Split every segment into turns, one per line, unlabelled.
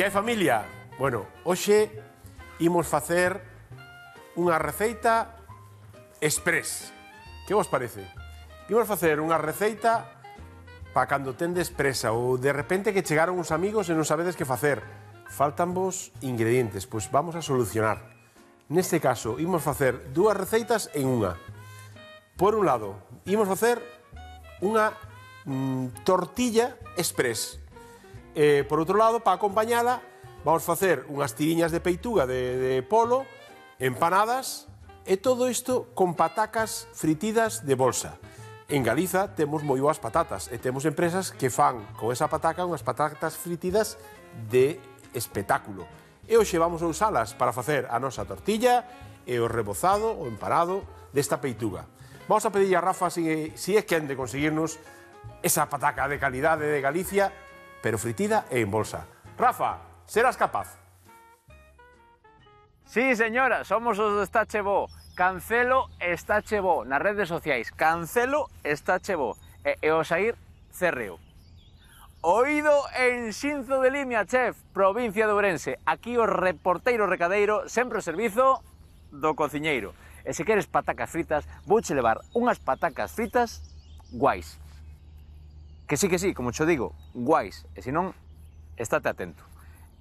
Que hai familia? Bueno, hoxe imos facer unha receita express. Que vos parece? Imos facer unha receita pa cando tendes presa ou de repente que chegaron uns amigos e non sabedes que facer. Faltan vos ingredientes, pois vamos a solucionar. Neste caso, imos facer dúas receitas en unha. Por un lado, imos facer unha mm, tortilla express. Eh, por outro lado, para acompañala, vamos facer unhas tiriñas de peituga de, de polo, empanadas, e todo isto con patacas fritidas de bolsa. En Galiza temos moi boas patatas e temos empresas que fan con esa pataca unhas patatas fritidas de espetáculo. E hoxe vamos a usalas para facer a nosa tortilla e o rebozado o emparado desta peituga. Vamos a pedir a Rafa se si, si é quen de conseguirnos esa pataca de calidade de Galicia pero fritida e en bolsa. Rafa, serás capaz.
Sí, señora, somos os do Estache Cancelo Estache nas redes sociais. Cancelo Estache E, e o sair cerreo. Oído en Xinzo de Limia, chef, provincia de Ourense. Aquí o reporteiro recadeiro, sempre o servizo do cociñeiro. E se queres patacas fritas, vouche levar unhas patacas fritas guais. Que sí, que sí, como cho digo, guais, e se non, estate atento.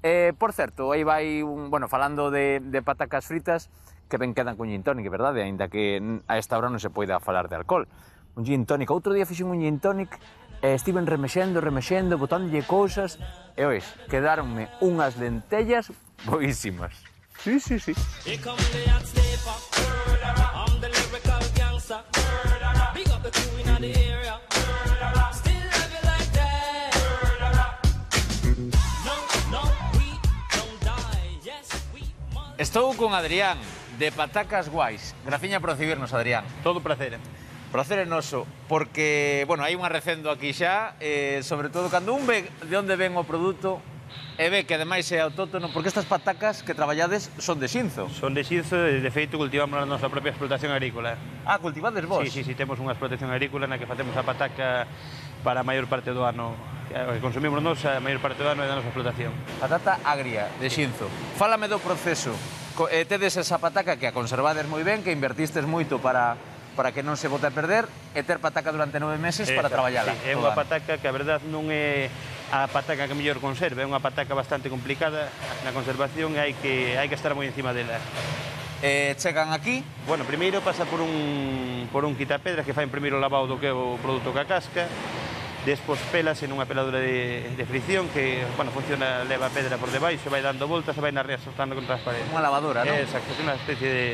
Eh, por certo, aí vai un, bueno, falando de, de patacas fritas que ben quedan con gin tonic, verdade, aínda que a esta hora non se poida falar de alcohol. Un gin tonic, outro día fixen un gin tonic e estiven remexendo, remexendo, botándolle cousas e ois, quedaronme unhas lentellas boísimas. Sí, sí, sí.
Here come the hot
Estou con Adrián, de Patacas Guais. Graciña por recibirnos, Adrián.
Todo placer. Eh.
Placer é noso, porque, bueno, hai unha recendo aquí xa, eh, sobre todo cando un ve de onde ven o produto, e ve que ademais é autóctono, porque estas patacas que traballades son de Xinzo.
Son de Xinzo e, de feito, cultivamos a nosa propia explotación agrícola.
Ah, cultivades vos?
Sí, sí, sí, temos unha explotación agrícola na que facemos a pataca para a maior parte do ano o que consumimos nos a maior parte do ano é da nosa explotación.
Patata agria de Xinzo. Fálame do proceso. E eh, tedes esa pataca que a conservades moi ben, que invertistes moito para para que non se bote a perder e ter pataca durante nove meses Esa,
para
traballala.
Sí, é unha pataca que a verdad non é a pataca que mellor conserva, é unha pataca bastante complicada na conservación e hai que, hai que estar moi encima dela.
Eh, chegan aquí?
Bueno, primeiro pasa por un, por un quitapedras que fai primeiro o lavado do que o produto que a casca, despois pelase nunha peladora de, de fricción que, bueno, funciona, leva pedra por debaixo, vai dando voltas e vai na rea soltando contra as paredes.
unha lavadora, non?
Exacto, é unha especie de,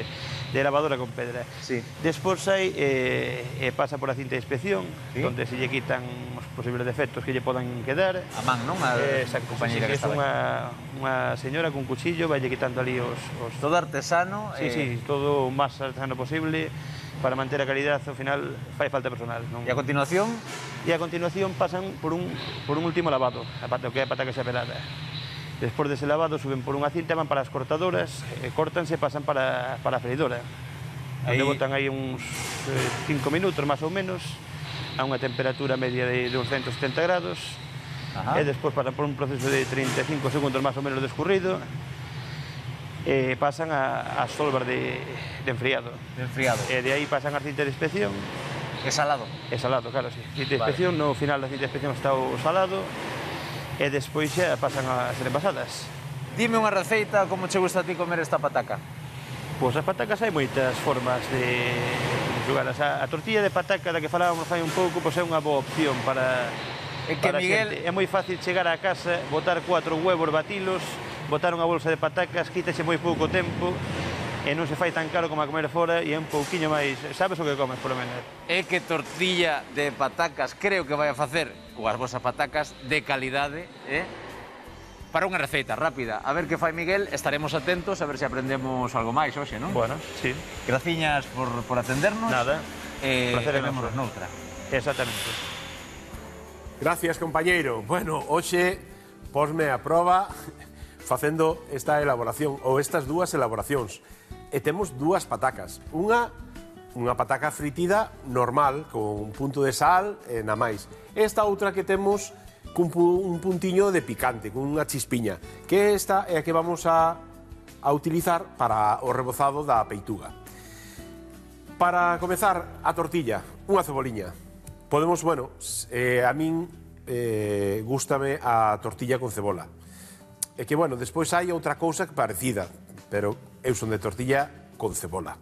de lavadora con pedra.
Sí.
Despois hai, eh, eh, pasa por a cinta de inspección,
Sí.
onde se lle quitan os posibles defectos que lle podan quedar.
A man, non? A
Eh, exacto,
compañeira
sí,
que
sí,
está
é unha, unha señora cun cuchillo, vai lle quitando ali os, os
Todo artesano.
Sí,
eh,
sí, todo o máis artesano posible para manter a calidad, ao final fai falta personal, non?
E a continuación,
E a continuación pasan por un, por un último lavado, a pata, que é a pataca xa pelada. Despois dese lavado suben por unha cinta, van para as cortadoras, e cortanse e pasan para, para a freidora.
Aí-
Aí botan aí uns 5 minutos, máis ou menos, a unha temperatura media de, de uns 170 grados,
Ajá.
e despois pasan por un proceso de 35 segundos máis ou menos de escurrido, e pasan a, a solvar de, de enfriado.
de enfriado.
E de aí pasan a cinta de inspección,
Que salado.
e salado, claro, sí. Cinta de
Vale.
inspección, no final da cinta de inspección está o salado, e despois xa pasan as envasadas.
Dime unha receita como che gusta a ti comer esta pataca.
Pois as patacas hai moitas formas de xugalas. A, a tortilla de pataca da que falábamos fai un pouco, pois é unha boa opción para
É que
para
Miguel
xente. é moi fácil chegar á casa, botar cuatro huevos batilos, botar unha bolsa de patacas, quítase moi pouco tempo e non se fai tan caro como a comer fora e é un pouquiño máis... Sabes o que comes, polo menos.
É que tortilla de patacas creo que vai a facer coas vosas patacas de calidade, eh? para unha receita rápida. A ver que fai Miguel, estaremos atentos a ver se aprendemos algo máis hoxe, non?
Bueno, sí.
Graciñas por, por atendernos.
Nada.
Eh,
Placer vemos
noutra.
Exactamente.
Gracias, compañeiro. Bueno, hoxe posme a proba facendo esta elaboración ou estas dúas elaboracións. E temos dúas patacas. Unha unha pataca fritida normal, con un punto de sal e na máis. Esta outra que temos cun un puntiño de picante, cunha chispiña, que esta é a que vamos a, a utilizar para o rebozado da peituga. Para comezar, a tortilla, unha ceboliña. Podemos, bueno, eh, a min eh, gústame a tortilla con cebola. É que, bueno, despois hai outra cousa parecida, pero eu son de tortilla con cebola.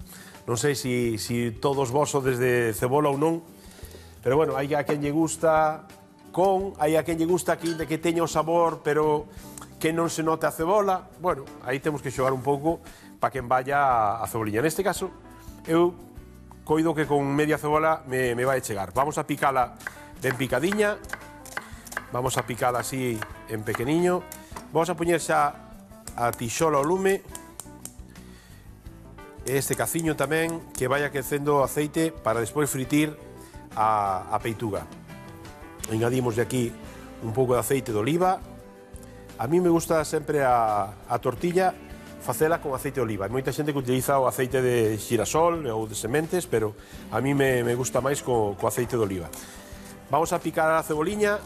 Non sei se si, si todos vos sodes de cebola ou non, pero, bueno, hai a quen lle gusta con, hai a quen lle gusta que, que teña o sabor, pero que non se note a cebola. Bueno, aí temos que xogar un pouco para quen vaya a, a ceboliña. Neste caso, eu coido que con media cebola me, me vai chegar. Vamos a picala ben picadiña, vamos a picala así en pequeniño, Vamos a poñer xa a tixola ao lume. E este caciño tamén que vai aquecendo o aceite para despois fritir a, a peituga. Engadimos de aquí un pouco de aceite de oliva. A mí me gusta sempre a, a tortilla facela con aceite de oliva. Hai moita xente que utiliza o aceite de xirasol ou de sementes, pero a mí me, me gusta máis co, co aceite de oliva. Vamos a picar a ceboliña,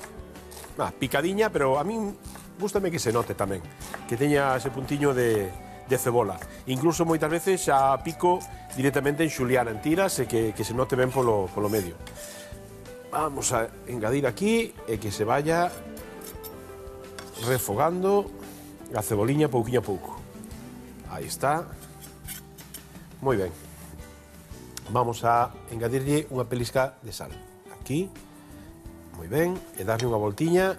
ah, picadiña, pero a mí gustame que se note tamén, que teña ese puntiño de, de cebola. Incluso moitas veces a pico directamente en xuliana, en tiras, e que, que se note ben polo, polo medio. Vamos a engadir aquí e que se vaya refogando a ceboliña pouquinho a pouco. Aí está. Moi ben. Vamos a engadirlle unha pelisca de sal. Aquí. Moi ben. E darlle unha voltiña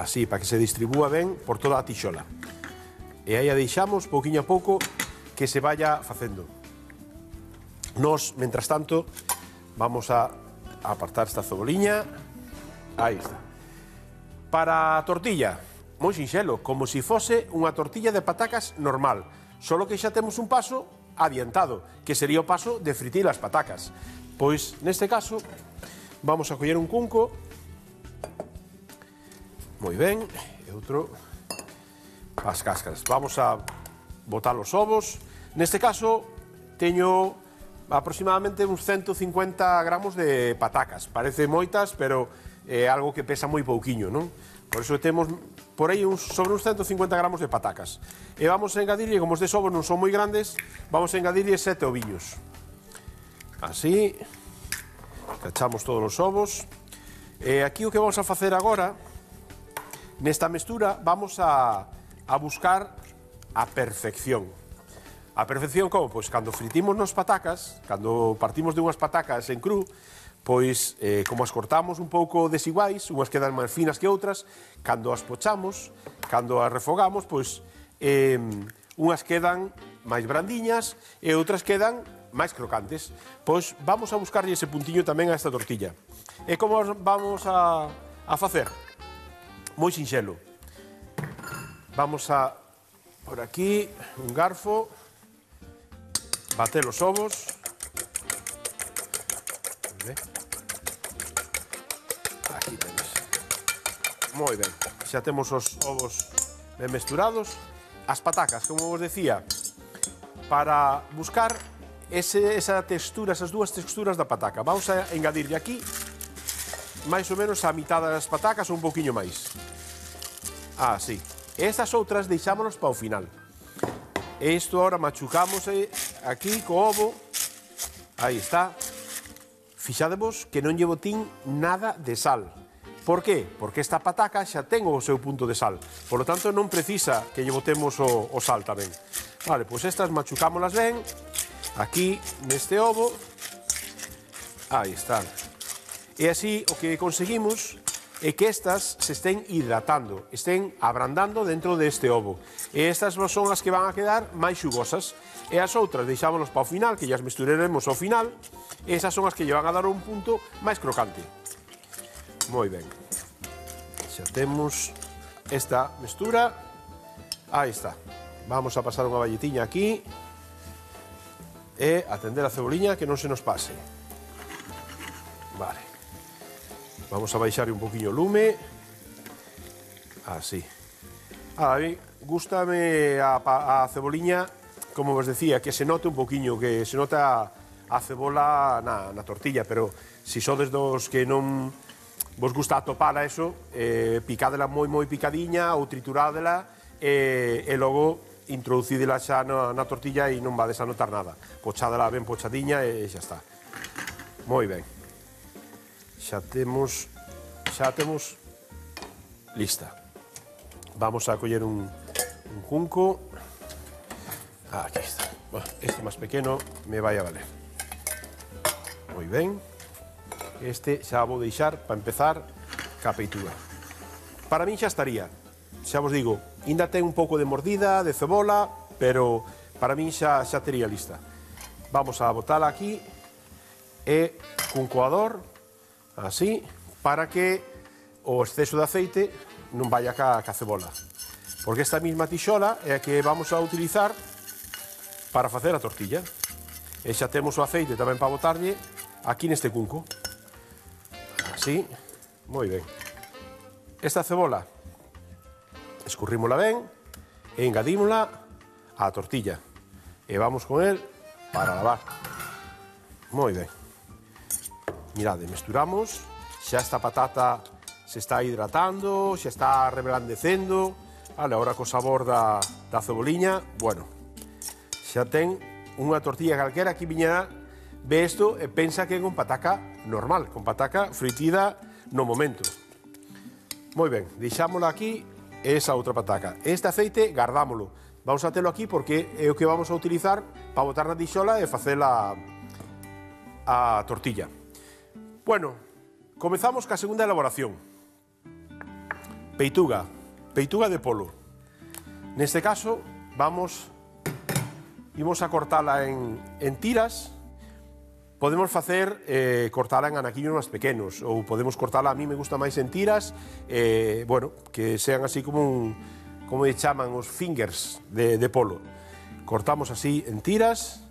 así, para que se distribúa ben por toda a tixola. E aí a deixamos, pouquiño a pouco, que se vaya facendo. Nos, mentras tanto, vamos a apartar esta ceboliña. Aí está. Para a tortilla, moi sinxelo, como se si fose unha tortilla de patacas normal, solo que xa temos un paso adiantado, que sería o paso de fritir as patacas. Pois, neste caso, vamos a coller un cunco Moi ben, e outro as cáscaras. Vamos a botar os ovos. Neste caso, teño aproximadamente uns 150 gramos de patacas. Parece moitas, pero é algo que pesa moi pouquiño, non? Por iso temos por aí uns, sobre uns 150 gramos de patacas. E vamos a engadirlle, como os de sobos non son moi grandes, vamos a engadirlle sete oviños. Así, cachamos todos os ovos. E aquí o que vamos a facer agora Nesta mestura vamos a, a buscar a perfección. A perfección como? Pois cando fritimos nos patacas, cando partimos de unhas patacas en cru, pois eh, como as cortamos un pouco desiguais, unhas quedan máis finas que outras, cando as pochamos, cando as refogamos, pois eh, unhas quedan máis brandiñas e outras quedan máis crocantes. Pois vamos a buscarlle ese puntiño tamén a esta tortilla. E como vamos a, a facer? moi sinxelo. Vamos a, por aquí, un garfo, bater os ovos. Aquí tenes. Moi ben, xa temos os ovos ben mesturados. As patacas, como vos decía, para buscar ese, esa textura, esas dúas texturas da pataca. Vamos a engadirlle aquí máis ou menos a mitad das patacas ou un poquinho máis. Ah, así. Esas outras deixámonos para o final. Isto ahora machucamos aquí co ovo. Aí está. Fixadevos que non llevo tin nada de sal. Por qué? Porque esta pataca xa ten o seu punto de sal. Por lo tanto, non precisa que lle botemos o, o sal tamén. Vale, pois estas machucámolas ben. Aquí, neste ovo. Aí está. E así o que conseguimos é que estas se estén hidratando, estén abrandando dentro deste ovo. E estas son as que van a quedar máis xugosas. E as outras deixámonos para o final, que as misturaremos ao final. E esas son as que lle van a dar un punto máis crocante. Moi ben. Xa temos esta mestura. Aí está. Vamos a pasar unha valletiña aquí. E atender a cebolinha que non se nos pase. Vale. Vamos a baixar un poquinho o lume. Ah, Así. Ah, a mí gustame a, a, a ceboliña, como vos decía, que se note un poquinho, que se nota a cebola na, na tortilla, pero se si sodes dos que non vos gusta atopala eso, eh, picádela moi moi picadiña ou triturádela eh, e logo introducidela xa na, na tortilla e non vades a notar nada. Pochádela ben pochadiña e, e xa está. Moi ben xa temos xa temos lista. Vamos a coller un, un junco. Ah, aquí está. Este máis pequeno me vai a valer. Moi ben. Este xa vou deixar para empezar ca. Para min xa estaría. Xa vos digo, ainda ten un pouco de mordida, de cebola, pero para min xa xa tería lista. Vamos a botala aquí e cun coador así, para que o exceso de aceite non vaya ca a cacebola. Porque esta mesma tixola é a que vamos a utilizar para facer a tortilla. E xa temos o aceite tamén para botarlle aquí neste cunco. Así, moi ben. Esta cebola escurrímola ben e engadímola á tortilla. E vamos con el para lavar. Moi ben. Mirade, eh, mesturamos, xa esta patata se está hidratando, xa está reblandecendo, vale, agora co sabor da, da ceboliña, bueno, xa ten unha tortilla calquera que viña ve isto e pensa que é con pataca normal, con pataca fritida no momento. Moi ben, deixámola aquí esa outra pataca. Este aceite gardámolo. Vamos a telo aquí porque é o que vamos a utilizar para botar na tixola e facer a, a tortilla. Bueno, comezamos ca segunda elaboración. Peituga, peituga de polo. Neste caso, vamos imos a cortala en, en tiras. Podemos facer eh, cortala en anaquiños máis pequenos ou podemos cortala, a mí me gusta máis en tiras, eh, bueno, que sean así como un, como lle chaman os fingers de, de polo. Cortamos así en tiras.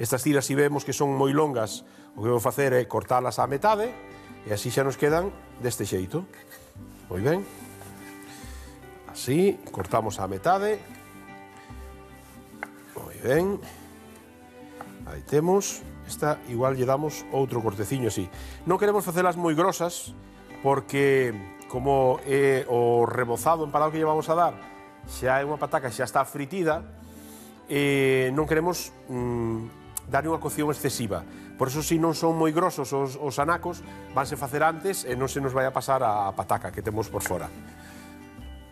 Estas tiras, si vemos que son moi longas, O que vou facer é cortalas á metade e así xa nos quedan deste xeito. Moi ben. Así, cortamos á metade. Moi ben. Aí temos. Esta igual lle damos outro corteciño así. Non queremos facelas moi grosas porque como é o rebozado empanado que lle vamos a dar xa é unha pataca, xa está fritida, e non queremos mm, dar unha cocción excesiva. Por eso, si non son moi grosos os, os anacos, vanse facer antes e non se nos vai a pasar a pataca que temos por fora.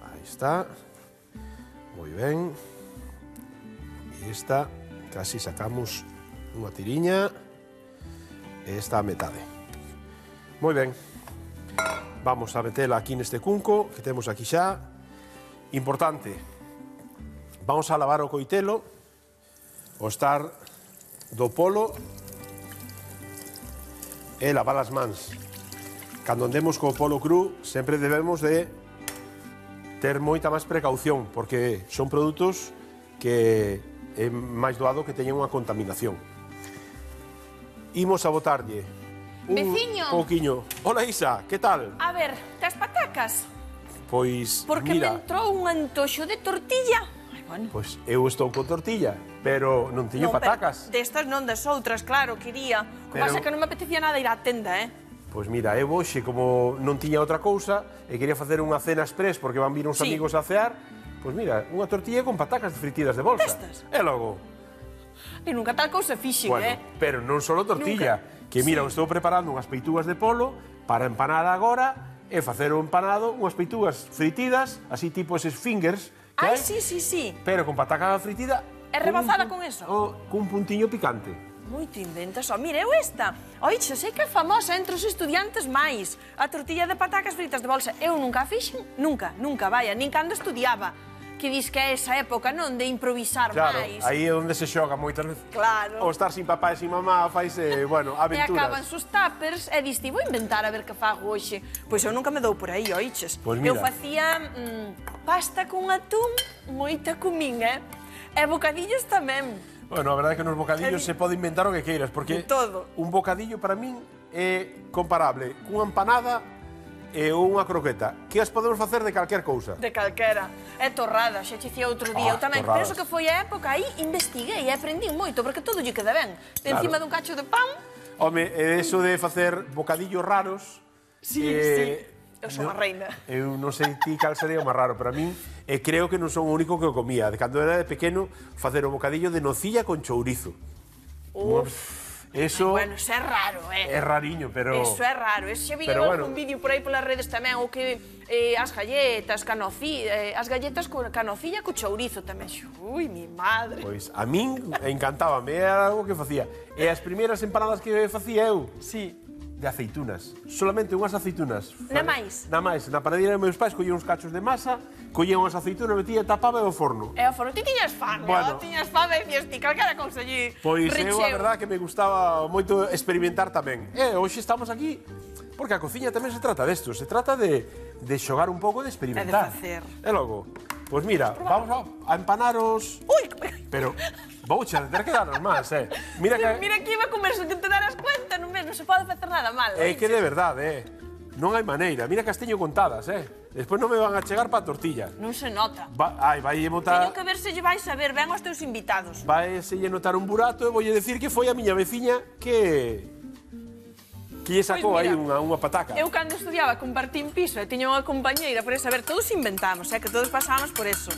Aí está. Moi ben. E esta, casi sacamos unha tiriña. E esta a metade. Moi ben. Vamos a metela aquí neste cunco que temos aquí xa. Importante. Vamos a lavar o coitelo, o estar do polo é lavar as mans. Cando andemos co polo cru, sempre debemos de ter moita máis precaución, porque son produtos que é máis doado que teñen unha contaminación. Imos a botarlle un
Veciño.
pouquiño. Hola Isa, que tal?
A ver, das patacas?
Pois,
Porque
mira...
Porque me entrou un antoxo de tortilla. Ai, bueno.
Pois eu estou con tortilla. Pero non
tiño no,
patacas.
Destas non das outras, claro, quería. O que pasa que non me apetecía nada ir á tenda, eh?
Pois mira, eu hoxe, como non tiña outra cousa, e quería facer unha cena express porque van vir uns
sí.
amigos a cear, pois mira, unha tortilla con patacas fritidas de bolsa.
Destas?
E logo...
E nunca tal cousa fixen,
bueno,
eh?
Pero non só tortilla,
nunca.
que mira,
sí.
estou preparando unhas peitugas de polo para empanada agora e facer o empanado unhas peitugas fritidas, así tipo eses fingers,
Ai, sí, sí, sí.
Pero con patacas fritida
E rebozada con eso?
Oh, cun puntiño picante.
Moito inventas, oh, mire, eu esta. Oixe, sei que é famosa entre os estudiantes máis. A tortilla de patacas fritas de bolsa. Eu nunca a fixen, nunca, nunca, vaya, nin cando estudiaba que dis que é esa época, non? De improvisar
claro,
máis.
Claro, aí é onde se xoga moitas veces.
Claro.
O estar sin papá e sin mamá faise, eh,
bueno,
aventuras.
E acaban os tuppers e dis, ti vou inventar a ver que fago hoxe. Pois eu nunca me dou por aí, oiches.
Pois mira.
Eu facía mm, pasta con atún, moita comín, eh? E bocadillos tamén.
Bueno, a verdade é que nos bocadillos
eh,
se pode inventar o que queiras, porque
todo.
un bocadillo para min é comparable cunha empanada e unha croqueta, que as podemos facer de calquer cousa.
De calquera. É torrada, xa te dicía outro día.
Ah,
eu tamén
torradas.
penso que foi a época, aí investiguei e aprendín moito, porque todo lle queda ben. De
claro.
encima dun cacho de pan...
Home, é eso de facer bocadillos raros...
Sí,
eh,
sí. Eu sou
no, a
reina.
Eu non sei ti cal sería o máis raro, pero a min E creo que non son o único que o comía. De cando era de pequeno, facer o bocadillo de nocilla con chourizo.
Uf.
Eso,
bueno, eso é raro, eh?
É rariño, pero...
Eso é raro. Eso xa vi
pero, bueno...
un vídeo por aí polas redes tamén, o que eh, as galletas, canocí, eh, as galletas con canocilla co chourizo tamén. Ui, mi madre.
Pois a min encantábame, era algo que facía. E as primeiras empanadas que facía eu,
sí
de aceitunas. Solamente unhas aceitunas.
Na máis?
Na máis. Na panadeira dos meus pais collía uns cachos de masa, collía unhas aceitunas, metía, tapaba e o forno.
E o forno. Ti tiñas fame,
oh,
bueno, tiñas fame, dicías ti, calcara conseguir
Pois eu, a verdad, que me gustaba moito experimentar tamén. E hoxe estamos aquí porque a cociña tamén se trata desto, se trata de, de xogar un pouco, de experimentar.
E de facer.
E logo, Pois mira, vamos a, a empanaros...
Ui!
Pero vou xa ter que dar máis, eh? Mira que...
Mira que iba a comer, que te daras cuenta, non ves, non se pode facer nada mal.
É eh, que de verdade, eh? Non hai maneira, mira que as teño contadas, eh? Despois non me van a chegar para tortilla.
Non se nota.
Va, ai, vai lle botar...
Teño que ver se lle vais a ver ben aos teus invitados.
Vai se lle notar un burato e voulle decir que foi a miña veciña que Aquí sacou
pois
aí unha, unha pataca.
Eu cando estudiaba compartín piso e tiña unha compañeira, por eso, a ver, todos inventamos, é eh, que todos pasábamos por eso.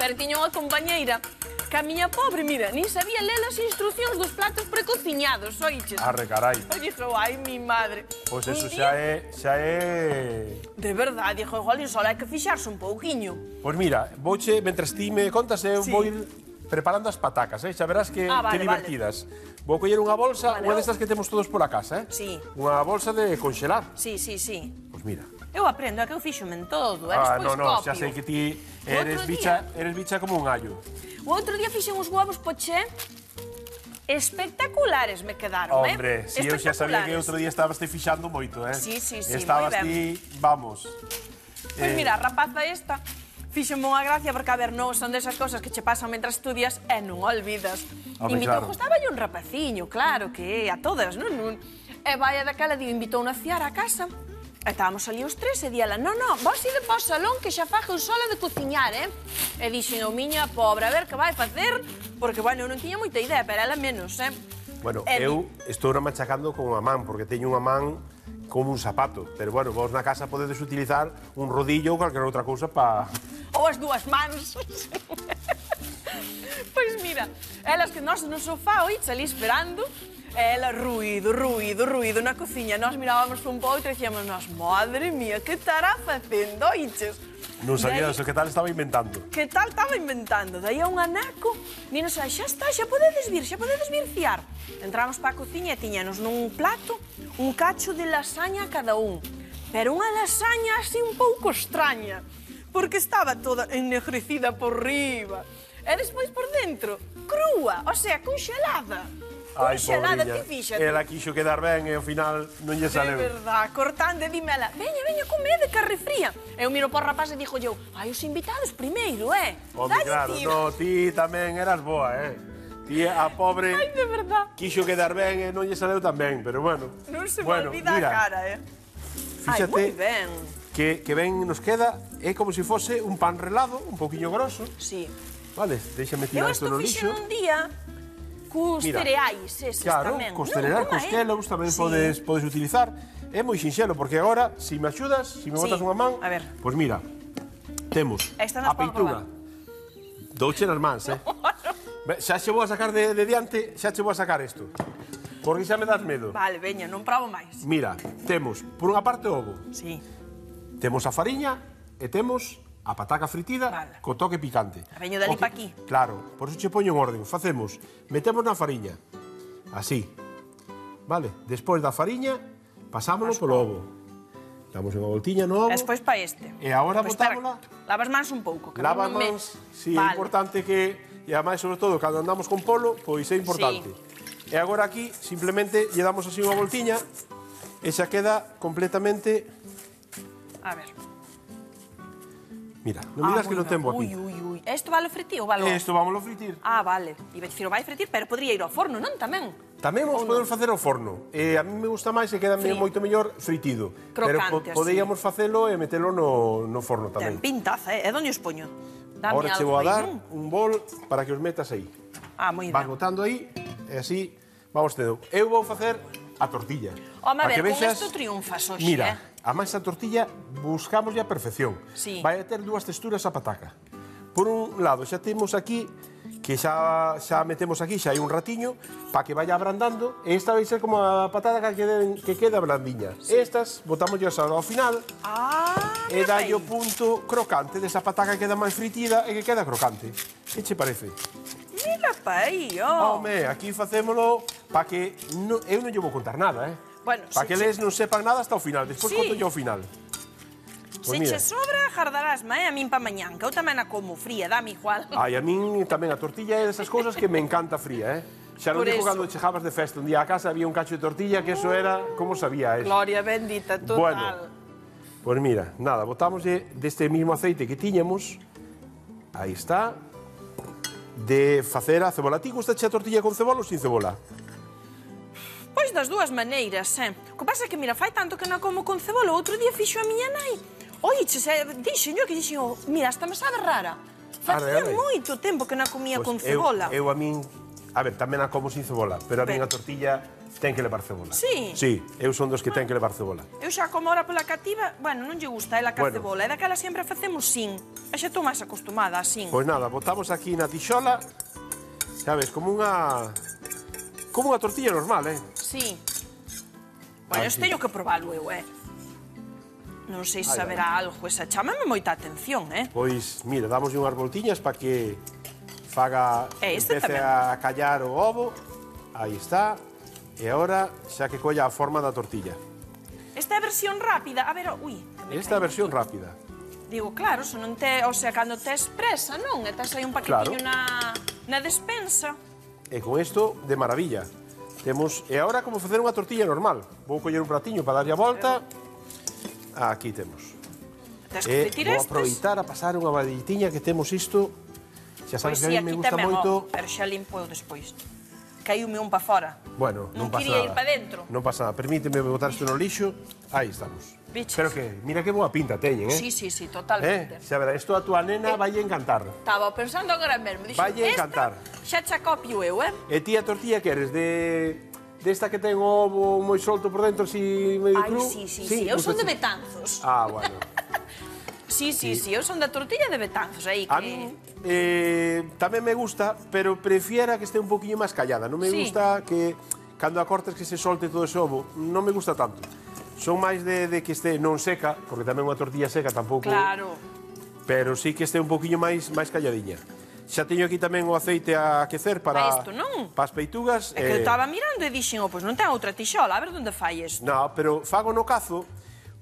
Pero tiña unha compañeira que a miña pobre, mira, nin sabía ler as instruccións dos platos precociñados, oiches.
Arre, carai.
E dixo, ai, mi madre.
Pois
pues
eso
día...
xa é, xa é...
De verdade, dixo, igual, só hai que fixarse un pouquiño.
Pois pues mira, vouche, mentras ti me contas, eu
sí.
vou ir preparando as patacas, eh? xa verás que,
ah, vale,
que divertidas. Vale. Vou coller unha bolsa,
vale,
unha destas que temos todos pola casa, eh?
Sí.
Unha bolsa de conxelar.
Sí, sí, sí.
Pois pues mira.
Eu aprendo, é que eu fixo en todo, eres
ah,
pois
no, no,
copio.
xa sei que ti eres bicha, eres bicha como un allo.
O outro día fixen uns huevos poché Espectaculares me quedaron, Hombre, eh?
Hombre, si eu xa sabía que outro día estabas te fixando moito, eh?
Sí, sí, sí,
Estabas ti, vamos.
Pois pues
eh...
mira, a eh, rapaza esta fixenme unha gracia porque, a ver, non son desas cousas que che pasan mentre estudias e non olvidas.
Home,
Invitou,
claro.
gustaba un rapaciño, claro, que a todas, non? non. E vai a daquela, digo, invitou a fiar a casa. E estábamos ali os tres e diala, non, non, vos ide para o salón que xa faje un solo de cociñar, eh? E dixen, o miña pobre, a ver que vai facer, porque, bueno, eu non tiña moita idea, pero ela menos, eh?
Bueno,
e
eu di... estou machacando con a man, porque teño unha man como un zapato. Pero bueno, vos na casa podedes utilizar un rodillo ou calquera outra cousa para...
Ou as dúas mans. pois mira, elas que nós no sofá oits ali esperando, ela ruido, ruido, ruido na cociña. Nós mirábamos un pouco e dicíamos nós, madre mía, que estará facendo oíches?
Non sabía o que tal estaba inventando.
Que tal estaba inventando. Daí a un anaco, dino, xa, ah, xa está, xa podedes vir, xa podedes vir fiar. Entramos para a cociña e tiñanos nun plato un cacho de lasaña cada un. Pero unha lasaña así un pouco extraña, porque estaba toda ennegrecida por riba. E despois por dentro, crúa, o sea, conxelada. Ai, xelada ti fíxate.
Ela quixo quedar ben e ao final non lle saleu. ben.
De verdad, cortando e dime ela, veña, veña, comede, que refría. Eu miro por rapaz e dixo eu, ai, os invitados primeiro, eh?
Home, claro, no, ti tamén eras boa, eh? Ti a pobre...
Ai, de verdad.
Quixo quedar ben e non lle saleu tan ben, pero bueno.
Non se
bueno,
me olvida
mira,
a cara, eh?
Fíxate Ai,
moi ben.
Que, que ben nos queda é como se si fose un pan relado, un poquinho grosso.
Sí.
Vale,
déxame
tirar isto no lixo.
Eu isto fixo un día Cos
Mira,
cereais, eses
claro,
tamén.
cos cereais,
no,
cos
eh?
quelos tamén
sí.
podes, podes utilizar. É moi sinxelo, porque agora, se si me axudas, se si
me
botas sí. unha man,
a ver.
pois mira, temos a peituga. Douche nas mans, eh? No, no. Xa che vou a sacar de, de diante, xa che vou a sacar isto. Porque xa me das medo.
Vale, veña, non probo máis.
Mira, temos, por unha parte, ovo.
Sí.
Temos a fariña e temos a pataca fritida
vale.
co toque picante.
Veño dali pa aquí.
Claro, por iso che poño en orden. Facemos, metemos na fariña, así. Vale, despois da fariña, pasámoslo polo ovo. Damos unha voltiña no ovo.
Despois pa este.
E agora
pues
botámola...
Lavas mans un pouco. Que
Lava
no
mans, sí,
vale.
é importante que... E ademais, sobre todo, cando andamos con polo, pois é importante. Sí. E agora aquí, simplemente, lle damos así unha voltiña e xa queda completamente...
A ver.
Mira, non
ah,
miras
que
non
temos
aquí.
Ui, ui, ui. Isto vale fritir ou vale?
Isto vámoslo fritir.
Ah, vale. E dicir, vai fritir, pero podría ir ao forno, non tamén?
Tamén os podemos facer ao forno. E a mí me gusta máis e queda
Fri.
moito mellor fritido. Crocante, pero po podeíamos facelo e metelo no, no forno tamén.
Ten pintaza, eh? É donde os poño. Dame
Ahora che vou a dar
non?
un bol para que os metas aí.
Ah, moi ben.
Vas botando aí e así vamos tendo. Eu vou facer a tortilla.
Home, a ver, con isto triunfas hoxe,
Mira,
eh?
A masa tortilla buscamos a perfección.
Sí.
Vai a ter dúas texturas a pataca. Por un lado, xa temos aquí que xa, xa metemos aquí, xa hai un ratiño, para que vaya abrandando, e esta vai ser como a patata que, queden, que queda blandiña. Sí. Estas botamos ao final,
ah,
e dai o punto crocante desa pataca que queda máis fritida e que queda crocante. Que che parece?
Mira pa aí. Oh.
Home, aquí facémolo para que... No, eu non lle vou contar nada, eh?
Bueno,
Para que les non sepan nada hasta o final. Despois
sí.
conto yo o final. Pois Se mira.
che sobra, jardarásma, eh? A min pa mañán, que eu tamén a como fría, dame igual.
Ai, a min tamén a tortilla é desas cousas que me encanta fría, eh? Xa non digo cando chejabas de festa. Un día a casa había un cacho de tortilla que eso era... Como sabía eso?
Gloria bendita, total.
Bueno, pois pues mira, nada, botámoslle deste mismo aceite que tiñamos. Aí está. De facer a cebola. Ti gusta a tortilla con cebola ou sin cebola?
Pois das dúas maneiras, eh? O que pasa é que, mira, fai tanto que non como con cebola. O outro día fixo a miña nai. Oiche, se dixen que dixen, oh, mira, esta me sabe rara. Ah, Facía
arre. Eh?
moito tempo que non comía
pois con
cebola.
Eu, eu a min... A ver, tamén a como sin cebola, pero a min a tortilla ten que levar cebola.
Sí?
Sí, eu son dos que ten ah. que levar cebola.
Eu xa como ora pola cativa, bueno, non lle gusta ela ca
bueno.
cebola, e daquela sempre facemos sin. E xa estou máis acostumada a sin.
Pois nada, botamos aquí na tixola, sabes, como unha Como unha tortilla normal, eh?
Sí. Bueno,
ah,
isto teño que probalo eu, eh? Non sei se
Ai,
saberá algo, esa chamame moita atención, eh?
Pois, mira, damos unhas voltiñas para que faga...
E este
empece
tamén.
a callar o ovo. Aí está. E agora xa que colla a forma da tortilla.
Esta é a versión rápida. A ver, ui... que me
Esta é a
caí.
versión rápida.
Digo, claro, se non te... O sea, cando tes presa, non? E tes aí un paquetiño
Claro.
na, na despensa.
E con isto, de maravilla. Temos, e agora como facer unha tortilla normal. Vou coller un platiño para darlle a volta. Aquí temos. E vou aproveitar a pasar unha vaditiña que temos isto. Xa sabes
pois,
que a mí me gusta moito.
Oh, pero xa limpo eu despois caiume un pa fora.
Bueno, non,
non
pasa nada.
ir pa dentro.
Non pasa nada. Permíteme botar isto no lixo. Aí estamos.
Biches.
Pero que, mira que boa pinta teñen, eh?
Sí, sí, sí, totalmente. Eh?
Xa verá, isto a tua nena eh, vai encantar.
Estaba pensando agora mesmo. Dixo,
vai encantar.
Xa xa copio eu, eh?
E ti a tortilla queres de desta que ten o ovo moi solto por dentro, así medio
Ay,
cru?
Ai, sí, sí, sí, sí, eu son de Betanzos.
Ah, bueno.
Sí, sí, sí, eu son da tortilla de Betanzos aí que...
A mí eh, tamén me gusta, pero prefiera que este un poquinho máis callada. Non me
sí.
gusta que cando a cortes que se solte todo ese ovo, non me gusta tanto. Son máis de, de que este non seca, porque tamén unha tortilla seca tampouco...
Claro.
Pero sí que este un poquinho máis máis calladiña. Xa teño aquí tamén o aceite a aquecer para...
Para isto, non?
Para as peitugas.
É que eu eh, estaba mirando e dixen, oh, pois non ten outra tixola, a ver onde fai isto.
Non, pero fago no cazo,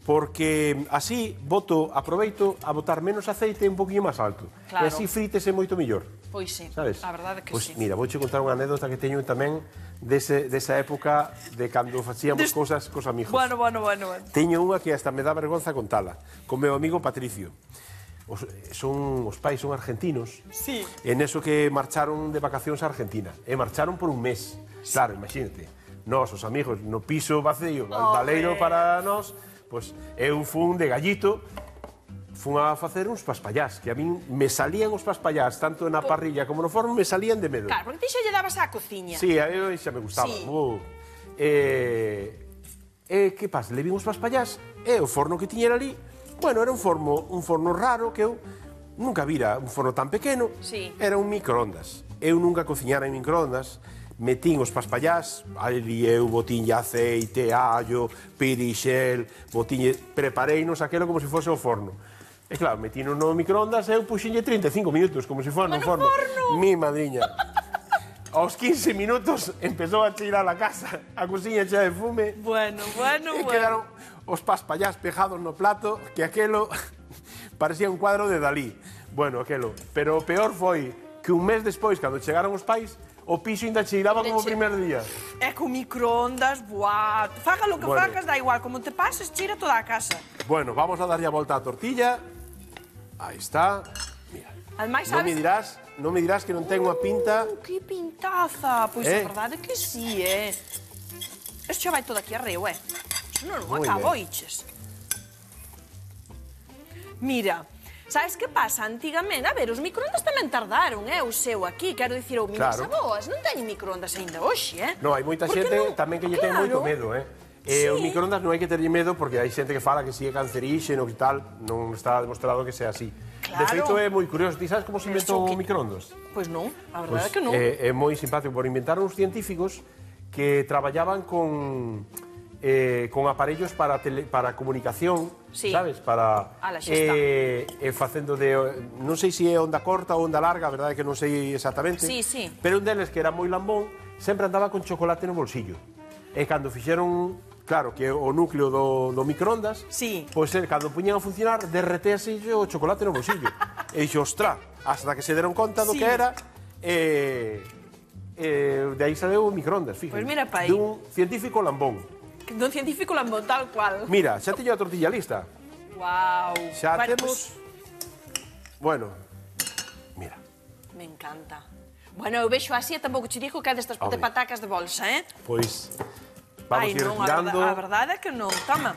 porque así voto, aproveito a botar menos aceite e un poquinho máis alto.
Claro.
E así frítese moito mellor.
Pois sí,
sabes?
a verdade que
pois,
sí.
Mira, vouche contar unha anécdota que teño tamén dese, desa época de cando facíamos
Des...
cosas cos amigos.
Bueno, bueno, bueno, bueno.
Teño unha que hasta me dá vergonza contala, con meu amigo Patricio. Os, son, os pais son argentinos.
Sí.
En eso que marcharon de vacacións a Argentina. E marcharon por un mes. Sí. Claro, imagínate. Nós, os amigos, no piso vacío, oh, valeiro para nós Pois eu fun de gallito, fun a facer uns paspallás, que a min me salían os paspallás, tanto na parrilla como no forno, me salían de medo.
Claro, porque ti xa lle dabas á cociña.
Sí, a eu xa me gustaba.
Sí.
Uh, eh, eh, que pas, le vin os paspallás, e eh, o forno que tiñera ali, bueno, era un forno, un forno raro que eu nunca vira un forno tan pequeno,
sí.
era un microondas. Eu nunca cociñara en microondas, metín os paspallás, ali eu botinlle aceite, allo, pirixel, botinlle... Eh, prepareinos aquilo como se fose o forno. E claro, metino no microondas e eu puxinlle 35 minutos, como se fose no forno.
forno.
Mi madriña. Aos 15 minutos empezou a cheirar a casa, a cociña chea de fume.
Bueno, bueno,
e
bueno.
quedaron os paspallás pejados no plato, que aquelo parecía un cuadro de Dalí. Bueno, aquelo. Pero o peor foi que un mes despois, cando chegaron os pais, o piso ainda cheiraba como o primer día.
É con microondas, buah. Faga lo que
bueno.
fagas, da igual. Como te pases, cheira toda a casa.
Bueno, vamos a darlle a volta á tortilla. Aí está. Mira.
Ademais, sabes...
Non me dirás, non me dirás que non ten unha pinta...
Uh, que pintaza! Pois
eh?
a verdade que sí, eh? Isto xa vai todo aquí arreo, eh? Isto non acabo, iches. Mira, Sabes que pasa? Antigamente, a ver, os microondas tamén tardaron, eh? O seu aquí, quero dicir, o minhas
claro.
aboas non teñen microondas aínda hoxe, eh?
Non, hai moita xente
non...
tamén que lle
claro.
ten moito medo, eh? eh e
sí.
o microondas non hai que terlle medo porque hai xente que fala que si é canceríxeno e tal, non está demostrado que sea así.
Claro.
De feito, é moi curioso. Ti sabes como se inventou
que...
o microondas?
Pois pues non, a verdade pues, é que non.
É, é moi simpático, por inventaron os científicos que traballaban con eh, con aparellos para, tele, para comunicación,
sí.
sabes? Para
Ala, xa está.
eh, eh, facendo de non sei se é onda corta ou onda larga, a verdade que non sei exactamente.
Sí, sí.
Pero un deles que era moi lambón, sempre andaba con chocolate no bolsillo. E cando fixeron Claro, que o núcleo do, do microondas
sí.
Pois pues, cando puñan a funcionar Derretease o chocolate no bolsillo E dixo, ostra, hasta que se deron conta do
sí.
que era eh, eh, De aí saleu o microondas, fíjate
Pois pues mira, pai
Dun científico lambón
Do científico Lambo, tal cual.
Mira, xa teño a tortilla lista.
Wow.
Xa
bueno,
temos... Pues... Bueno, mira.
Me encanta. Bueno, eu vexo así e tampouco te digo que é destas de patacas de bolsa, eh?
Pois, vamos
Ai,
ir
non,
retirando...
A verdade, a verdade é que non, toma.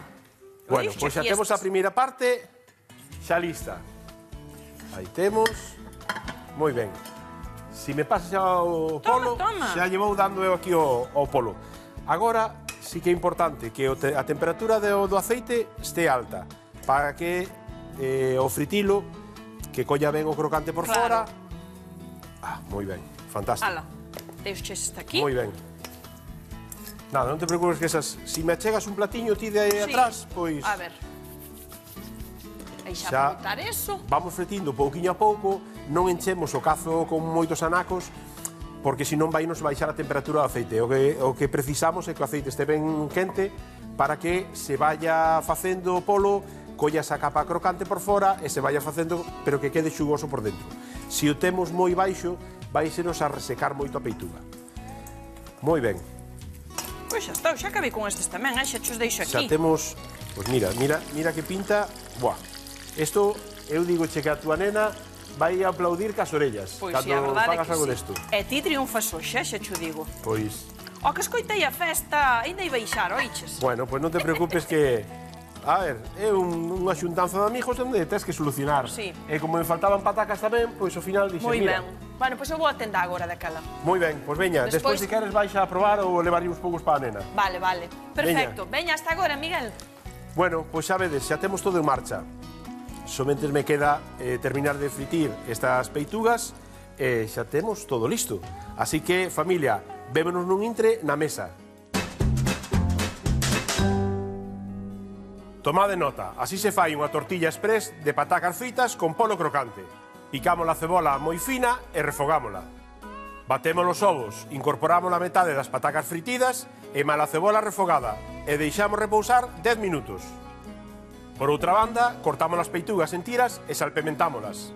Bueno, pois pues
xa
temos a primeira parte xa lista. Aí temos. Moi ben. Si me pasa xa o polo,
toma, toma.
xa llevou dando eu aquí o, o polo. Agora sí que é importante que o te, a temperatura do, do aceite este alta para que eh, o fritilo que colla ben o crocante por
claro.
fora. Ah, moi ben, fantástico.
Ala, deixe está aquí.
Moi ben. Nada, non te preocupes que esas... Si me achegas un platiño ti de
sí.
atrás, pois...
A ver. Aí xa,
xa
eso.
Vamos fretindo pouquiño a pouco, non enchemos o cazo con moitos anacos, porque senón vai nos baixar a temperatura do aceite. O que, o que precisamos é que o aceite este ben quente para que se vaya facendo o polo, colla esa capa crocante por fora e se vaya facendo, pero que quede xugoso por dentro. Se o temos moi baixo, vai seros a resecar moito a peituga. Moi ben.
Pois xa está, xa acabei con estes tamén, eh? xa chos deixo aquí.
Xa temos... Pois mira, mira, mira que pinta... Buah, isto, eu digo che que a tua nena vai aplaudir cas orellas
pois,
cando fagas algo
sí.
desto.
E ti triunfas hoxe, xa xo digo.
Pois.
O que escoitei a festa, ainda i baixar, oiches.
Bueno, pois pues non te preocupes que... A ver, é un, unha xuntanza de amigos onde tens que solucionar.
Sí.
E como me faltaban patacas tamén, pois ao final dixen,
Moi
mira...
Ben. Bueno, pois eu vou atender agora daquela.
Moi ben, pois veña, despois,
despois
se queres vais a probar ou levaría uns poucos para a nena.
Vale, vale. Perfecto. Veña, veña hasta agora, Miguel.
Bueno, pois xa vedes, xa temos todo en marcha. Somente me queda eh, terminar de fritir estas peitugas e eh, xa temos todo listo. Así que, familia, vémonos nun intre na mesa. Tomade nota, así se fai unha tortilla express de patacas fritas con polo crocante. Picamos a cebola moi fina e refogámola. Batemos os ovos, incorporamos a metade das patacas fritidas e mala cebola refogada e deixamos repousar 10 minutos. Por outra banda, cortamos as peitugas en tiras e salpementámolas.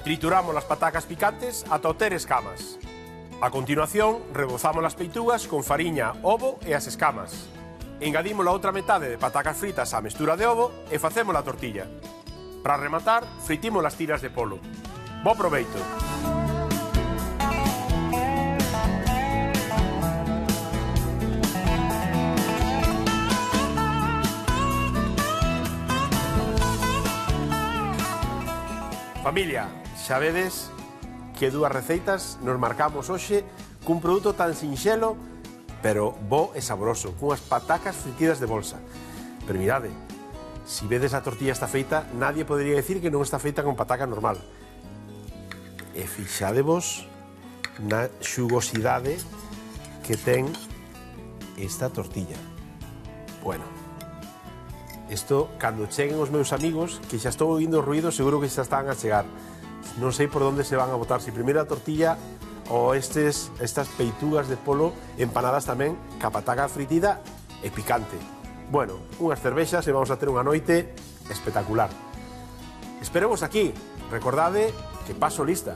Trituramos as patacas picantes ata obter escamas. A continuación, rebozamos as peitugas con fariña, ovo e as escamas. Engadimos a outra metade de patacas fritas á mestura de ovo e facemos a tortilla. Para rematar, fritimos as tiras de polo. Bo proveito! Familia, xa vedes que dúas receitas nos marcamos hoxe cun produto tan sinxelo, pero bo e saboroso, cunhas patacas fritidas de bolsa. Pero mirade, si vedes a tortilla está feita, nadie podería decir que non está feita con pataca normal. E fixadevos na xugosidade que ten esta tortilla. Bueno, Isto, cando cheguen os meus amigos, que xa estou ouvindo ruido, seguro que xa están a chegar. Non sei por onde se van a botar, se si primeiro a tortilla ou estes, estas peitugas de polo empanadas tamén, capataca fritida e picante. Bueno, unhas cervexas e vamos a ter unha noite espectacular. Esperemos aquí. Recordade que paso lista.